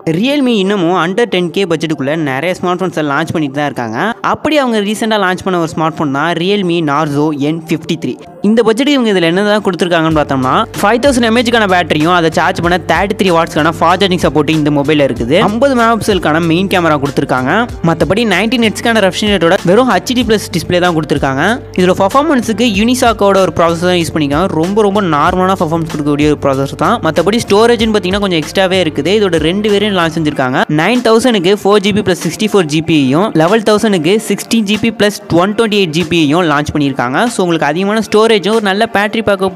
Realme இன்னமும் under ten K பட்ஜெட்டுக்குள்ளே நிறைய smart ஃபோன்ஸை launch பண்ணிட்டு தான் இருக்காங்க. அப்படி அவங்க ரீசெண்டாக லான்ச் பண்ண ஒரு ஸ்மார்ட் ஃபோன் தான் Realme Narzo N fifty three இந்த பட்ஜெட்டுக்கு இவங்க இதில் என்ன தான் கொடுத்துருக்காங்கன்னு பார்த்தோம்னா ஃபைவ் தௌசண்ட் எம்ஏஜ்க்கான பேட்டரியும் அதை சார்ஜ் பண்ண தேர்ட்டி த்ரீ வாட்ஸ்க்கான ஃபாஸ்ட் சார்ஜிங் சப்போர்ட் இந்த மொபைல் இருக்குது. ஐம்பது மெகாபிக்சலுக்கான மெயின் கேமரா கொடுத்துருக்காங்க. மற்றபடி நைன்டி நெட்ஸ்க்கான ரெஃப்ரிஜரேட்டரோட வெறும் ஹச்டி பிளஸ் டிஸ்பிளே தான் கொடுத்துருக்காங்க. இதில் பர்ஃபார்மன்ஸுக்கு யூனிசாக்கோட ஒரு ப்ராசஸ் தான் யூஸ் பண்ணிக்காங்க. ரொம்ப ரொம்ப நார்மலான பர்ஃபார்மன்ஸ் கொடுக்கக்கூடிய ஒரு ப்ராசஸ் தான். மற்றபடி ஸ்டோரேஜ்னு பார்த்தீங்கன்னா கொஞ்சம் எக்ஸ்ட்ராவே இருக்குது. இதோட ரெண்டு பேரும் லான்ச் செஞ்சிருக்காங்க. நைன் தௌசண்ட்க்கு four GB plus sixty four ஜிபியையும் level தௌசண்ட்க்கு sixteen GB plus one twenty eight ஜிபியையும் launch பண்ணியிருக்காங்க. ஸோ உங்களுக்கு அதிகமான ஸ்டோரேஜ் ஸ்டோரேஜும் ஒரு நல்ல பேட்டரி பேக்கப்